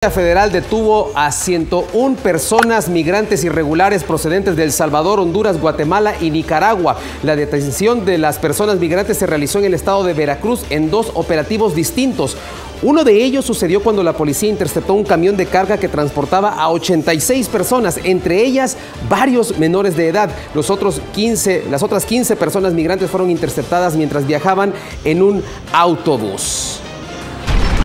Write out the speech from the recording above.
La Federal detuvo a 101 personas migrantes irregulares procedentes de El Salvador, Honduras, Guatemala y Nicaragua. La detención de las personas migrantes se realizó en el estado de Veracruz en dos operativos distintos. Uno de ellos sucedió cuando la policía interceptó un camión de carga que transportaba a 86 personas, entre ellas varios menores de edad. Los otros 15, las otras 15 personas migrantes fueron interceptadas mientras viajaban en un autobús.